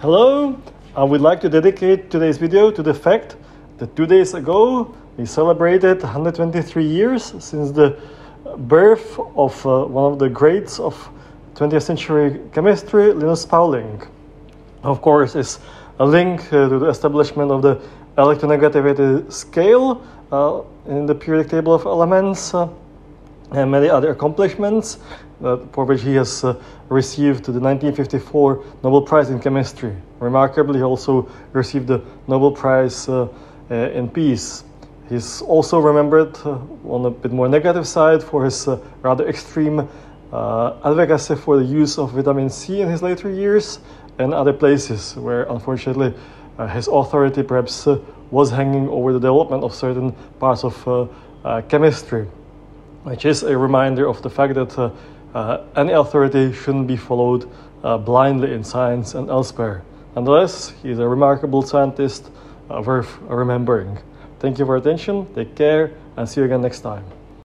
Hello, I would like to dedicate today's video to the fact that two days ago we celebrated 123 years since the birth of uh, one of the greats of 20th century chemistry, Linus Pauling. Of course, it's a link uh, to the establishment of the electronegativity scale uh, in the periodic table of elements uh, and many other accomplishments uh, for which he has uh, received the 1954 Nobel Prize in Chemistry. Remarkably, he also received the Nobel Prize uh, uh in Peace. He's also remembered uh, on a bit more negative side for his uh, rather extreme advocacy for the use of vitamin C in his later years and other places where, unfortunately, his authority perhaps was hanging over the development of certain parts of chemistry, which is a reminder of the fact that uh, any authority shouldn't be followed uh, blindly in science and elsewhere. Nonetheless, he's a remarkable scientist uh, worth remembering. Thank you for attention, take care, and see you again next time.